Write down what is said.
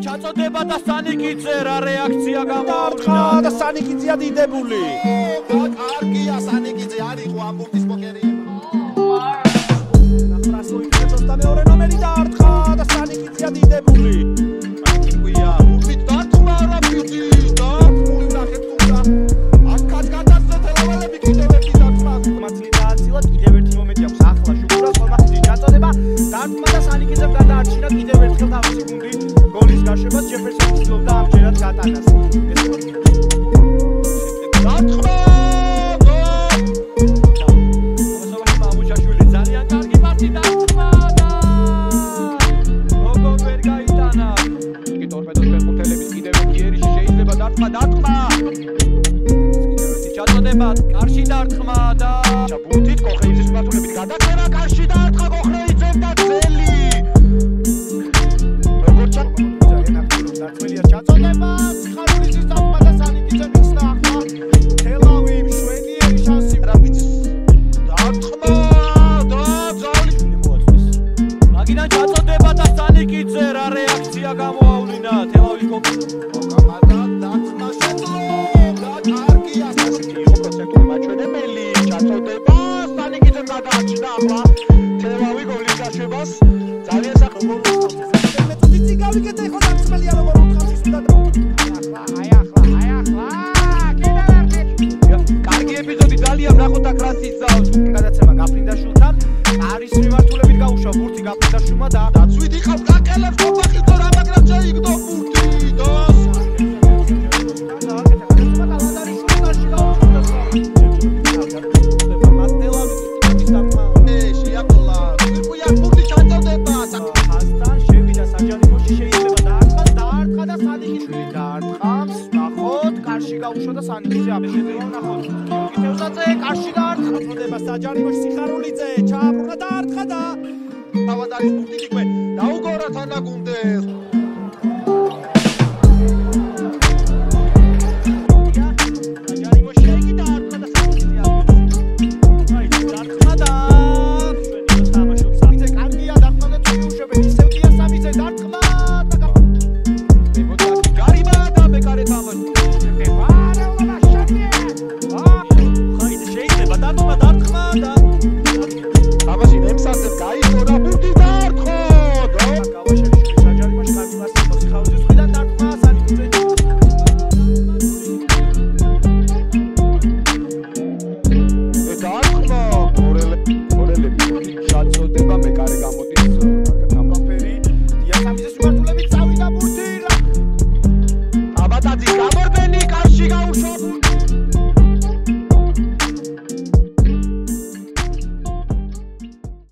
ჩაწოდება და სანიკიძე რა რეაქცია გამოაჩინა და სანიკიძეა დიდებული. კარგია სანიკიძე არის ყო ამბურთის პოკერი ერთხელ თავისი გუნდი გოლის გაშვებას ჯეფერსონი ცდილობდა ამჯერად გატანას ეს დარტყმა დარტყმა ჩაწოდება კარში დარტყმა და ჩაბურთით კოხეიძის მართულებით გადაწერა რეაქცია გამოავლინა თელავის კომპანია გაშვებას ძალიან საქმეს მეტოდი წიგავიკეთ ეხლა დაწმელია რომ უთხავს ის უნდა აი ახლა გაუშვა ბურთი გაფრინდაშულმა და დაცვით იყავ კაკელებს ყოფახიდო რა მაგრამ შეიგდო ბურთი და და სანიკიძე აბეშედევა ნახოთ. გიორგი თევზაძე კარში დაარტყა საჯარიმოში სიხარულიძე ჩააბრუნა და არტყა და თავად არის ბურთი იქვე დაუგორა თანაგუნდეს შობ